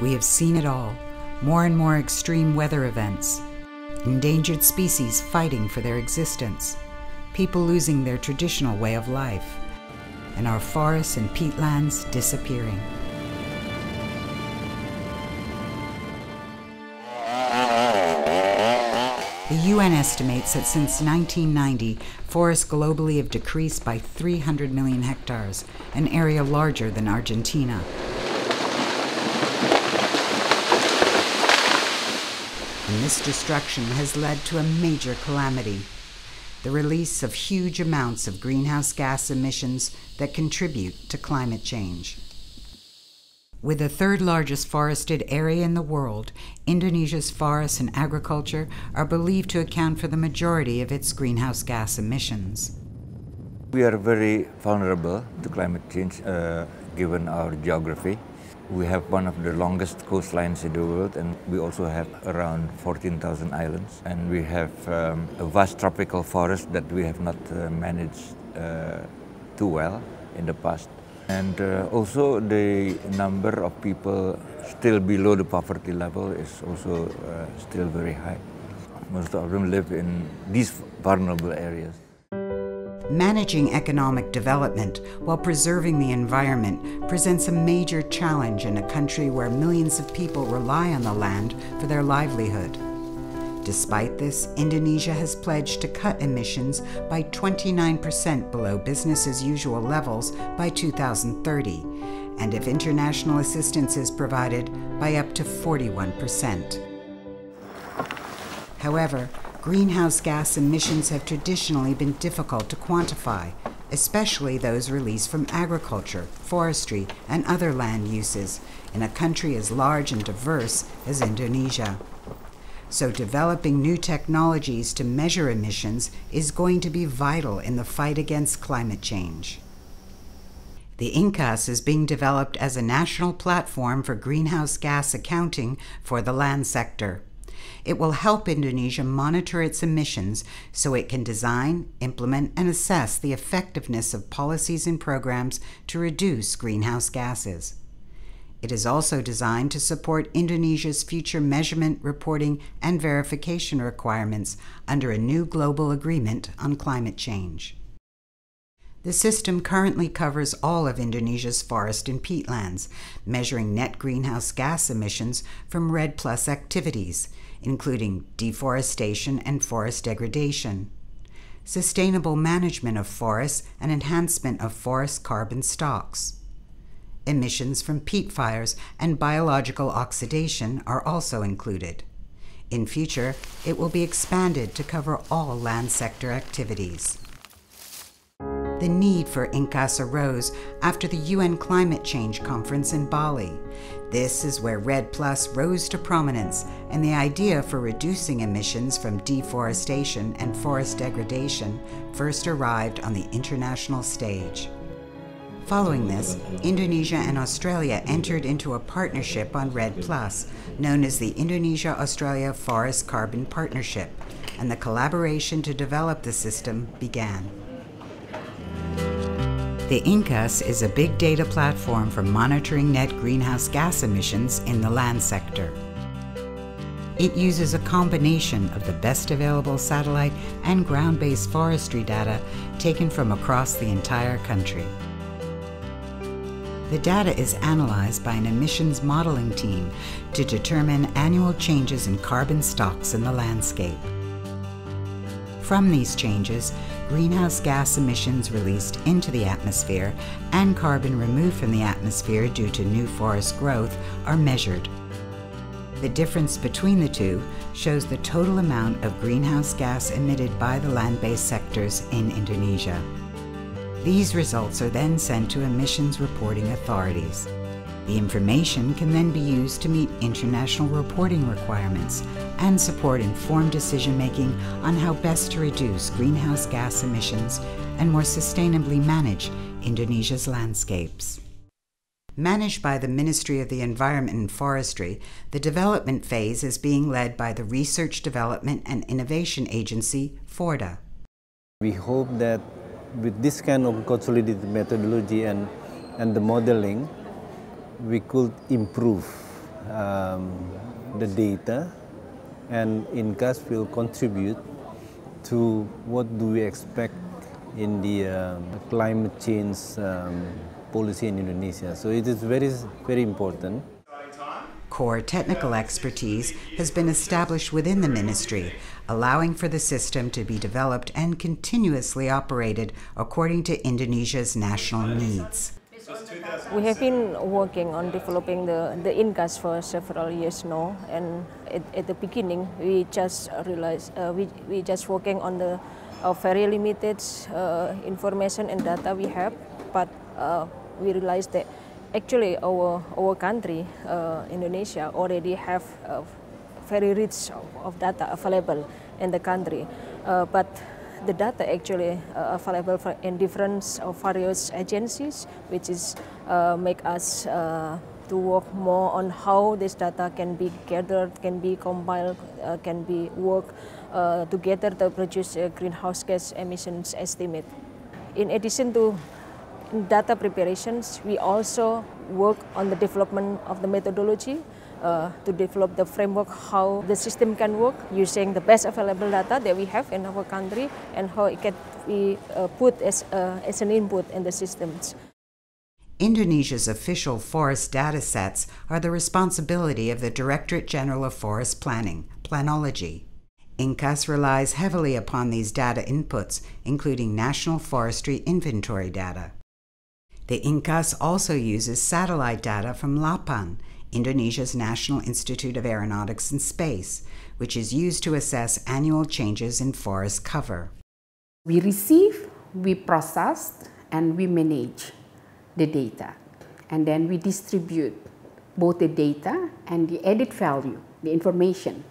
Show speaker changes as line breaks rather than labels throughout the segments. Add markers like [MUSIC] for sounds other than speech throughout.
We have seen it all more and more extreme weather events, endangered species fighting for their existence, people losing their traditional way of life, and our forests and peatlands disappearing. The UN estimates that since 1990, forests globally have decreased by 300 million hectares, an area larger than Argentina. And this destruction has led to a major calamity the release of huge amounts of greenhouse gas emissions that contribute to climate change. With the third largest forested area in the world, Indonesia's forests and agriculture are believed to account for the majority of its greenhouse gas emissions.
We are very vulnerable to climate change uh, given our geography. We have one of the longest coastlines in the world and we also have around 14,000 islands and we have um, a vast tropical forest that we have not uh, managed uh, too well in the past. And uh, also the number of people still below the poverty level is also uh, still very high. Most of them live in these vulnerable areas.
Managing economic development while preserving the environment presents a major challenge in a country where millions of people rely on the land for their livelihood. Despite this, Indonesia has pledged to cut emissions by 29% below business as usual levels by 2030, and if international assistance is provided, by up to 41%. However, greenhouse gas emissions have traditionally been difficult to quantify, especially those released from agriculture, forestry, and other land uses in a country as large and diverse as Indonesia. So, developing new technologies to measure emissions is going to be vital in the fight against climate change. The INCAS is being developed as a national platform for greenhouse gas accounting for the land sector. It will help Indonesia monitor its emissions so it can design, implement, and assess the effectiveness of policies and programs to reduce greenhouse gases. It is also designed to support Indonesia's future measurement, reporting, and verification requirements under a new global agreement on climate change. The system currently covers all of Indonesia's forest and peatlands, measuring net greenhouse gas emissions from REDD Plus activities, including deforestation and forest degradation, sustainable management of forests and enhancement of forest carbon stocks Emissions from peat fires and biological oxidation are also included. In future, it will be expanded to cover all land sector activities. The need for INCAS arose after the UN Climate Change Conference in Bali. This is where REDD Plus rose to prominence, and the idea for reducing emissions from deforestation and forest degradation first arrived on the international stage. Following this, Indonesia and Australia entered into a partnership on REDD Plus, known as the Indonesia Australia Forest Carbon Partnership, and the collaboration to develop the system began. The INCAS is a big data platform for monitoring net greenhouse gas emissions in the land sector. It uses a combination of the best available satellite and ground based forestry data taken from across the entire country. The data is analyzed by an emissions modeling team to determine annual changes in carbon stocks in the landscape. From these changes, greenhouse gas emissions released into the atmosphere and carbon removed from the atmosphere due to new forest growth are measured. The difference between the two shows the total amount of greenhouse gas emitted by the land based sectors in Indonesia. These results are then sent to emissions reporting authorities. The information can then be used to meet international reporting requirements and support informed decision making on how best to reduce greenhouse gas emissions and more sustainably manage Indonesia's landscapes. Managed by the Ministry of the Environment and Forestry, the development phase is being led by the Research Development and Innovation Agency, FORDA.
We hope that with this kind of consolidated methodology and, and the modeling, we could improve um, the data and INCAS will contribute to what do we expect in the um, climate change um, policy in Indonesia. So it is very, very important.
Core technical expertise has been established within the ministry, allowing for the system to be developed and continuously operated according to Indonesia's national needs.
We have been working on developing the, the INCAS for several years now, and at, at the beginning we just realized uh, we we just working on the uh, very limited uh, information and data we have, but uh, we realized that actually our our country, uh, Indonesia, already have uh, very rich of, of, data available in the country, but the data actually uh, available in different or various agencies, which is uh, make us uh, to work more on how this data can be gathered, can be compiled, uh, can be worked uh, together to produce a greenhouse gas emissions estimate. In addition to data preparations, we also work on the development of the methodology uh, to develop the framework how the system can work using the best available data that we have in our country and how it can be uh, put as, uh, as an input in the systems.
Indonesia's official forest data sets are the responsibility of the Directorate General of Forest Planning, Planology. INCAS relies heavily upon these data inputs, including national forestry inventory data. The INCAS also uses satellite data from LAPAN, Indonesia's National Institute of Aeronautics and Space, which is used to assess annual changes in forest cover.
We receive, we process, and we manage the data. And then we distribute both the data and the added value, the information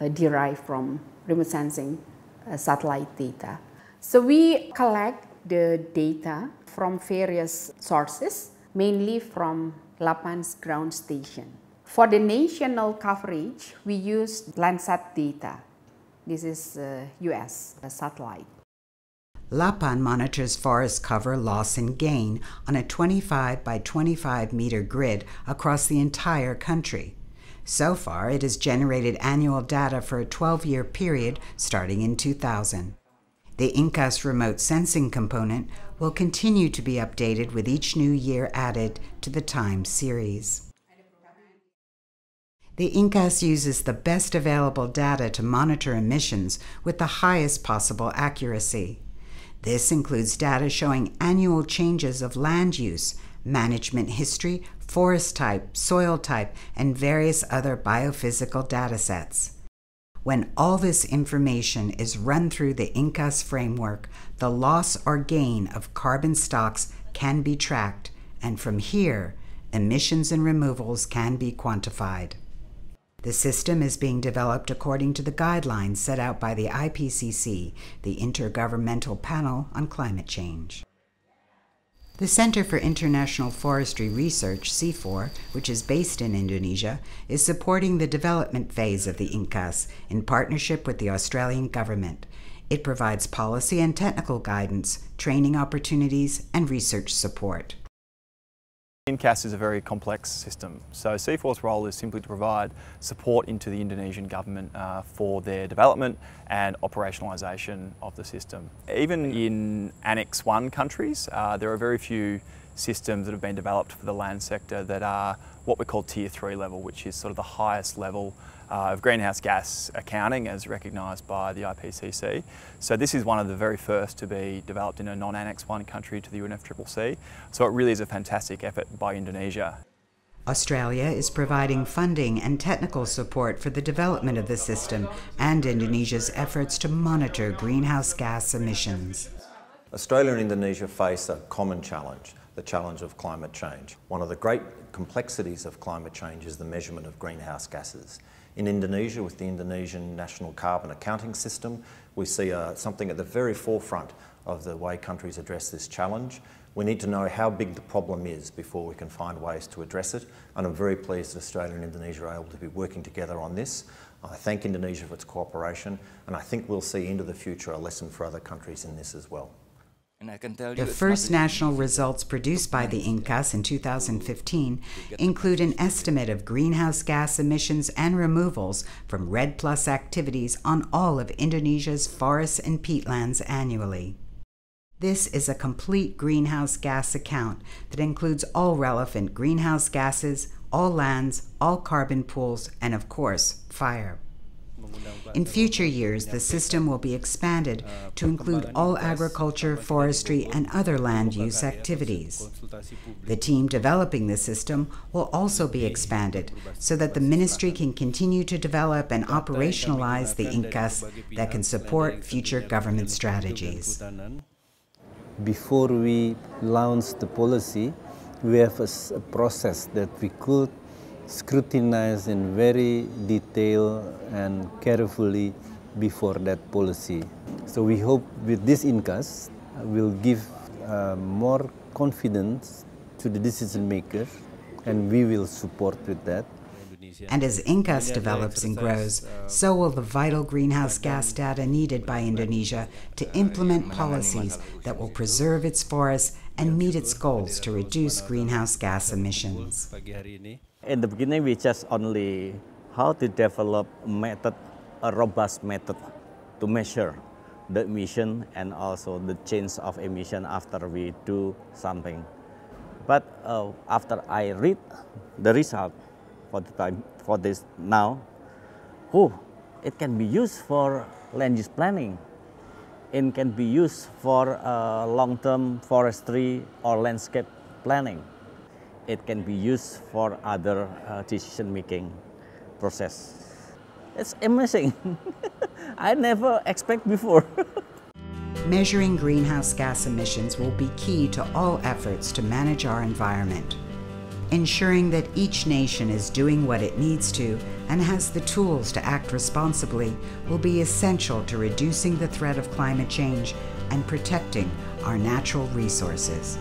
uh, derived from remote sensing uh, satellite data. So we collect the data from various sources, mainly from LAPAN's ground station. For the national coverage, we use Landsat data. This is uh, US satellite.
LAPAN monitors forest cover loss and gain on a 25 by 25 meter grid across the entire country. So far, it has generated annual data for a 12 year period starting in 2000. The INCAS remote sensing component will continue to be updated with each new year added to the time series. The INCAS uses the best available data to monitor emissions with the highest possible accuracy. This includes data showing annual changes of land use, management history, forest type, soil type, and various other biophysical data sets. When all this information is run through the INCAS framework, the loss or gain of carbon stocks can be tracked, and from here, emissions and removals can be quantified. The system is being developed according to the guidelines set out by the IPCC, the Intergovernmental Panel on Climate Change. The Center for International Forestry Research, CIFOR, which is based in Indonesia, is supporting the development phase of the INCAS in partnership with the Australian government. It provides policy and technical guidance, training opportunities, and research support.
INCAS is a very complex system, so CIFOR's role is simply to provide support into the Indonesian government uh, for their development and operationalisation of the system. Even in Annex 1 countries, uh, there are very few systems that have been developed for the land sector that are what we call Tier 3 level, which is sort of the highest level uh, of greenhouse gas accounting as recognised by the IPCC. So this is one of the very first to be developed in a non-Annex 1 country to the UNFCCC. So it really is a fantastic effort by Indonesia.
Australia is providing funding and technical support for the development of the system and Indonesia's efforts to monitor greenhouse gas emissions.
Australia and Indonesia face a common challenge, the challenge of climate change. One of the great complexities of climate change is the measurement of greenhouse gases. In Indonesia, with the Indonesian National Carbon Accounting System, we see uh, something at the very forefront of the way countries address this challenge. We need to know how big the problem is before we can find ways to address it. And I'm very pleased that Australia and Indonesia are able to be working together on this. I thank Indonesia for its cooperation, and I think we'll see into the future a lesson for other countries in this as well.
The first national results produced by the INCAS in 2015 include an estimate of greenhouse gas emissions and removals from REDD Plus activities on all of Indonesia's forests and peatlands annually. This is a complete greenhouse gas account that includes all relevant greenhouse gases, all lands, all carbon pools, and of course, fire. In future years, the system will be expanded to include all agriculture, forestry, and other land use activities. The team developing the system will also be expanded so that the ministry can continue to develop and operationalize the INCAS that can support future government strategies.
Before we launch the policy, we have a, a process that we could scrutinize in very detail and carefully before that policy. So we hope with this INCAS uh, will give uh, more confidence to the decision maker and we will support with that.
And as INCAS develops and grows, so will the vital greenhouse gas data needed by Indonesia to implement policies that will preserve its forests and meet its goals to reduce greenhouse gas emissions.
In the beginning, we just only how to develop method, a robust method to measure the emission and also the change of emission after we do something. But uh, after I read the result, for the time for this now, oh, it can be used for land use planning. It can be used for uh, long-term forestry or landscape planning. It can be used for other uh, decision-making process. It's amazing. [LAUGHS] I never expect before. [LAUGHS]
Measuring greenhouse gas emissions will be key to all efforts to manage our environment ensuring that each nation is doing what it needs to and has the tools to act responsibly will be essential to reducing the threat of climate change and protecting our natural resources.